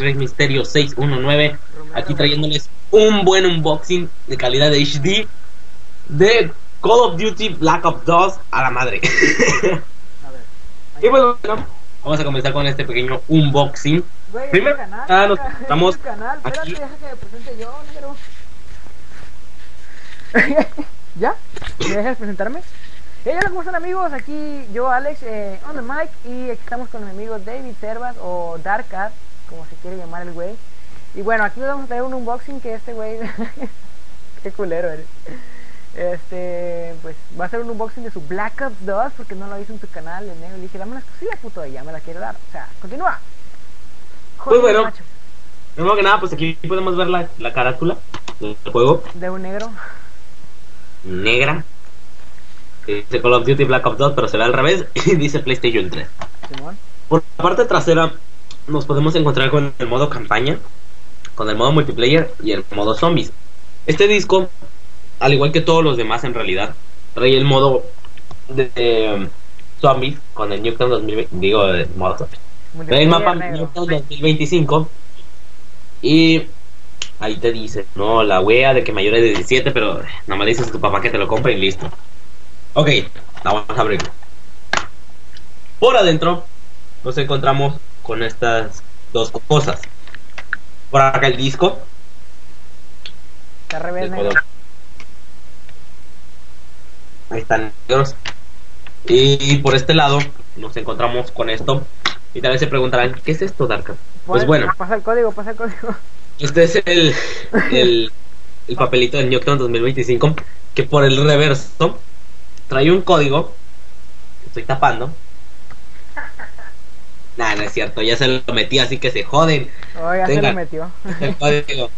Rey Misterio 619, aquí trayéndoles un buen unboxing de calidad de HD de Call of Duty Black Ops 2 a la madre. A ver. y bueno, vamos a comenzar con este pequeño unboxing. Güey, Primero, canal, ah, nos estamos canal. Espérate, aquí. deja que presente yo, negro. ¿Ya? ¿Me dejas presentarme? Hey, hola, ¿cómo están amigos? Aquí yo, Alex, eh, on the mic y aquí estamos con mi amigo David Servas o Darkad, como se quiere llamar el güey. Y bueno, aquí les vamos a traer un unboxing que este güey... Qué culero eres. Este, pues va a ser un unboxing de su Black Ops 2 porque no lo hizo en tu canal, el negro. Le dije, dame una exclusiva, puto, y ya me la quiere dar. O sea, continúa. Pues bueno. macho. Primero que nada, pues aquí podemos ver la, la carátula del juego De un negro. negra. Dice Call of Duty Black Ops 2, pero se ve al revés y dice PlayStation 3. Simón. Por la parte trasera nos podemos encontrar con el modo campaña, con el modo multiplayer y el modo zombies. Este disco, al igual que todos los demás en realidad, trae el modo de, zombies con el Newton 2020, digo, el modo zombies. Trae el mapa. Newton 2025 y ahí te dice, no, la wea de que mayores de 17, pero nomás le dices a tu papá que te lo compre y listo. Ok, la vamos a abrir. Por adentro nos encontramos con estas dos cosas. Por acá el disco. Está negro. Ahí están negros. Y por este lado nos encontramos con esto. Y tal vez se preguntarán, ¿qué es esto, Darka? Pues bueno, Pasa el código, pasa el código. este es el, el, el papelito del Newton 2025 que por el reverso trae un código que estoy tapando. Nah, no es cierto, ya se lo metí así que se joden. Oiga, se Venga. lo metió. El código.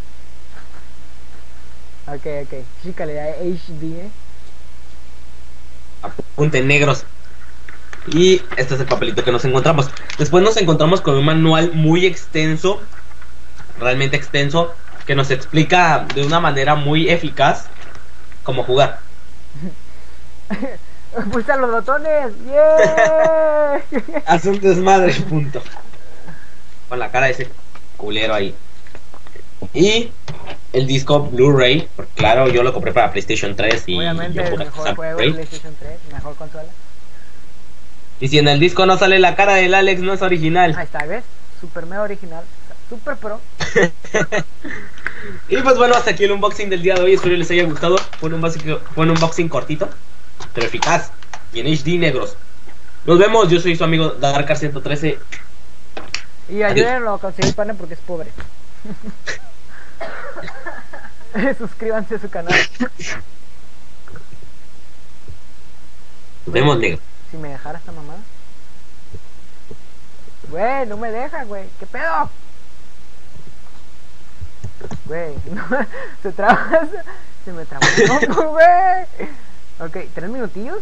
ok, ok. Sí, calidad HD, eh. apunten negros. Y este es el papelito que nos encontramos. Después nos encontramos con un manual muy extenso, realmente extenso, que nos explica de una manera muy eficaz cómo jugar. Pulsa los botones. ¡Yeah! Haz un desmadre, punto. Con la cara de ese culero ahí. Y el disco Blu-ray, porque claro, yo lo compré para PlayStation 3 y Obviamente, yo el mejor juego PlayStation 3, mejor consola. Y si en el disco no sale la cara del Alex, no es original. Ahí está, ¿ves? Super mega original. Super pro. Y pues bueno, hasta aquí el unboxing del día de hoy. Espero les haya gustado. Fue un unboxing, fue un unboxing cortito, pero eficaz. Y en HD negros. Nos vemos. Yo soy su amigo Darkar113. Y ayúdenlo a conseguir panel porque es pobre. Suscríbanse a su canal. Nos vemos, negro. Si me dejara esta mamada. Güey, no me deja, güey. ¿Qué pedo? Güey, no, se traba. Se me trabó güey. Ok, ¿tres minutillos?